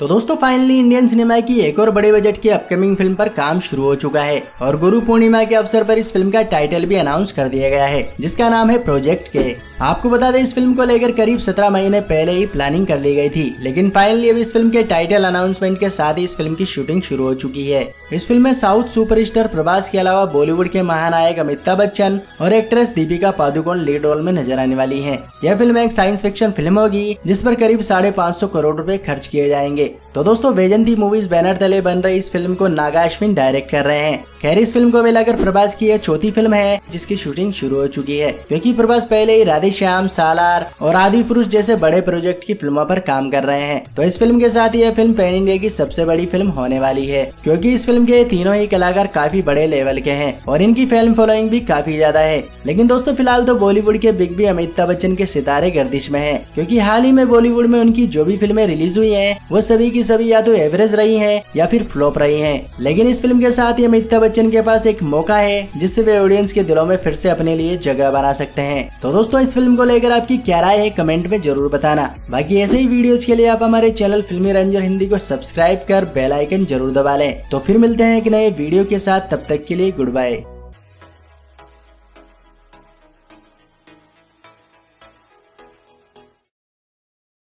दोस्तों finally Indian cinema की एक और बड़े बजट की अपकमिंग फ़िल्म पर काम शुरू हो चुका है और गुरु पूर्णिमा के अवसर पर इस फ़िल्म का टाइटल भी अनाउंस कर दिया गया है, जिसका नाम है प्रोजेक्ट के आपको बता दें, इस फ़िल्म को लेकर करीब सत्रह महीने पहले ही प्लानिंग कर ली गई थी, लेकिन फाइनली अब इस फ़िल्म के टाइटल अनाउंसमेंट के साथ ही इस फ़िल्म की शूटिंग शुरू हो चुकी है। इस फ़िल्म में साउथ सुपरस्टार प्रभास के अलावा बॉलीवुड के महानायक अमिताभ बच्चन और actress Deepika Padukone lead role में नज़र आने वाली है। यह फ़िल्म एक साइंस फिक्शन फ़िल्म होगी, जिस पर करीब साढ़े करोड़ रूपए खर्च किए जाएँगे। で तो दोस्तों, वेजंती मूवीज़ बैनर तले बन रही इस फ़िल्म को नागा अश्विन डायरेक्ट कर रहे हैं। खैर, इस फ़िल्म को मिलाकर प्रभास की यह चौथी फ़िल्म है, जिसकी शूटिंग शुरू हो चुकी है। क्योंकि प्रभास पहले ही राधे श्याम, सालार और आदि पुरुष जैसे बड़े प्रोजेक्ट की फ़िल्मों पर काम कर रहे हैं। तो इस फ़िल्म के साथ यह फ़िल्म पैन इंडिया की सबसे बड़ी फ़िल्म होने वाली है। क्योंकि इस फ़िल्म के तीनों ही कलाकार काफ़ी बड़े लेवल के हैं और इनकी फ़िल्म फॉलोइंग भी काफ़ी ज़्यादा है। लेकिन दोस्तों, फ़िलहाल तो बॉलीवुड के बिग बी अमिताभ बच्चन के सितारे गर्दिश में है। क्योंकि हाल ही में बॉलीवुड में उनकी जो भी फ़िल्में रिलीज़ हुई है, वो सभी की सभी या तो एवरेज रही है या फिर फ्लॉप रही है। लेकिन इस फ़िल्म के साथ ही अमिताभ बच्चन के पास एक मौका है, जिससे वे ऑडियंस के दिलों में फिर से अपने लिए जगह बना सकते हैं। तो दोस्तों, इस फ़िल्म को लेकर आपकी क्या राय है कमेंट में ज़रूर बताना। बाकी ऐसे ही वीडियोज़ के लिए आप हमारे चैनल फिल्मी रंजन हिंदी को सब्सक्राइब कर बेलाइकन ज़रूर दबा लें। तो फिर मिलते हैं एक नए वीडियो के साथ, तब तक के लिए गुड बाय